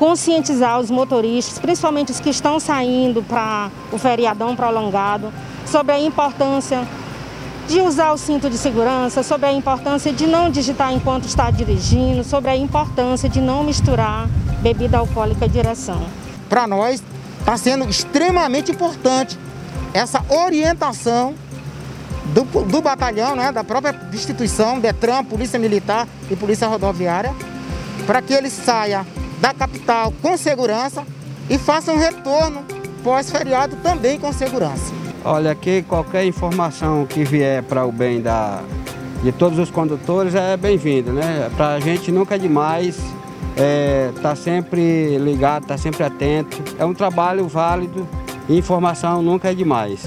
conscientizar os motoristas, principalmente os que estão saindo para o feriadão prolongado, sobre a importância de usar o cinto de segurança, sobre a importância de não digitar enquanto está dirigindo, sobre a importância de não misturar bebida alcoólica à direção. Para nós está sendo extremamente importante essa orientação do, do batalhão, né, da própria instituição, DETRAN, Polícia Militar e Polícia Rodoviária, para que ele saia da capital com segurança e faça um retorno pós-feriado também com segurança. Olha, aqui qualquer informação que vier para o bem da, de todos os condutores é bem-vindo, né? Para a gente nunca é demais estar é, tá sempre ligado, estar tá sempre atento. É um trabalho válido e informação nunca é demais.